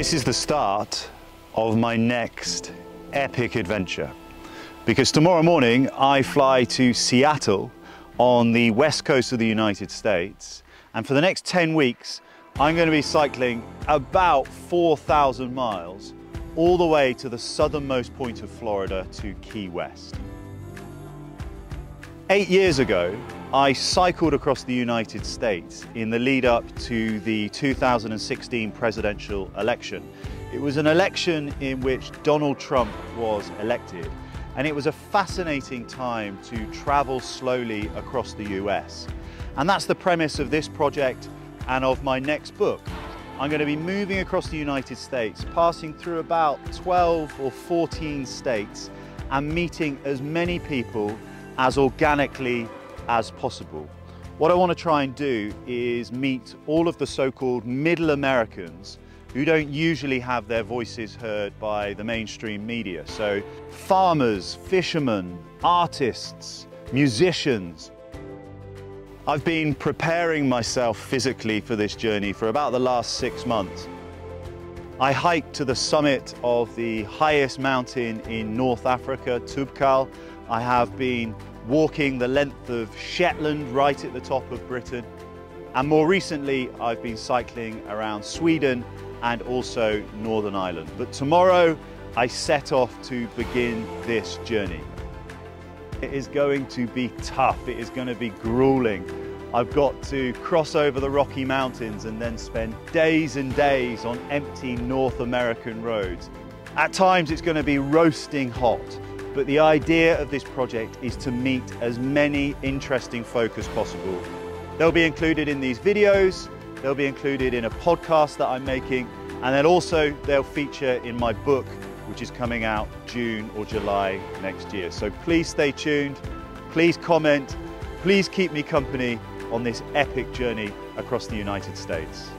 This is the start of my next epic adventure because tomorrow morning I fly to Seattle on the west coast of the United States and for the next 10 weeks I'm going to be cycling about 4,000 miles all the way to the southernmost point of Florida to Key West. Eight years ago, I cycled across the United States in the lead up to the 2016 presidential election. It was an election in which Donald Trump was elected, and it was a fascinating time to travel slowly across the US. And that's the premise of this project and of my next book. I'm going to be moving across the United States, passing through about 12 or 14 states and meeting as many people as organically as possible. What I want to try and do is meet all of the so-called middle Americans who don't usually have their voices heard by the mainstream media. So farmers, fishermen, artists, musicians. I've been preparing myself physically for this journey for about the last six months. I hiked to the summit of the highest mountain in North Africa, Toubkal. I have been walking the length of Shetland right at the top of Britain. And more recently, I've been cycling around Sweden and also Northern Ireland. But tomorrow, I set off to begin this journey. It is going to be tough. It is going to be grueling. I've got to cross over the Rocky Mountains and then spend days and days on empty North American roads. At times it's going to be roasting hot, but the idea of this project is to meet as many interesting folk as possible. They'll be included in these videos, they'll be included in a podcast that I'm making, and then also they'll feature in my book, which is coming out June or July next year. So please stay tuned, please comment, please keep me company on this epic journey across the United States.